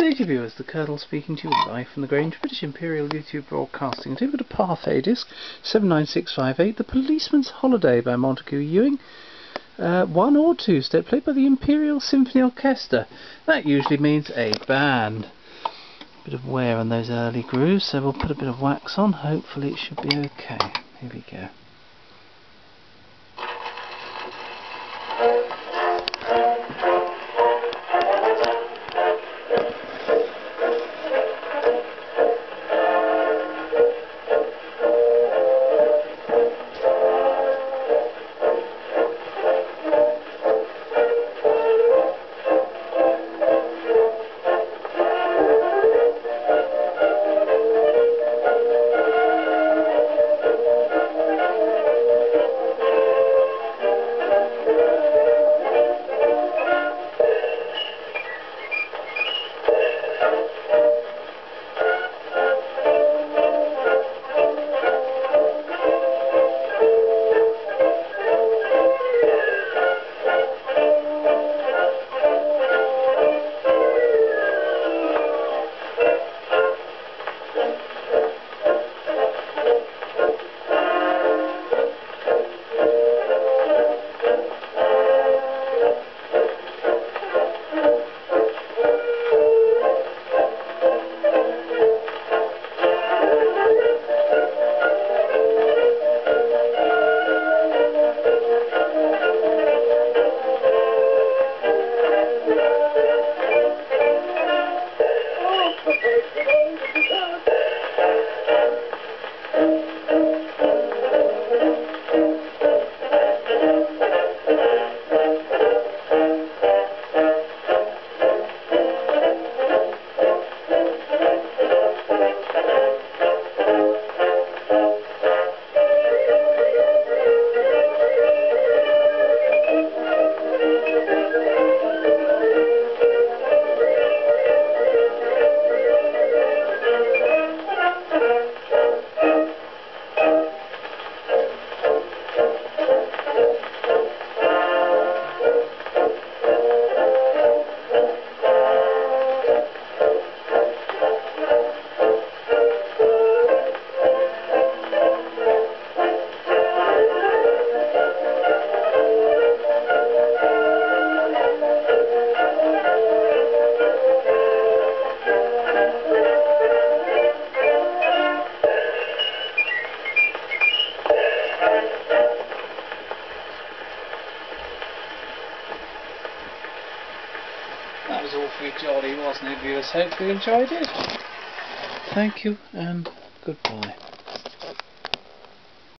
to viewers, the Colonel speaking to you live from the Grange, British Imperial YouTube Broadcasting. Today with a Pathe disc, 79658, The Policeman's Holiday by Montague Ewing. Uh, one or two step played by the Imperial Symphony Orchestra. That usually means a band. Bit of wear on those early grooves, so we'll put a bit of wax on. Hopefully it should be okay. Here we go. That was awfully jolly, wasn't it, viewers? Hope you enjoyed it. Thank you and goodbye.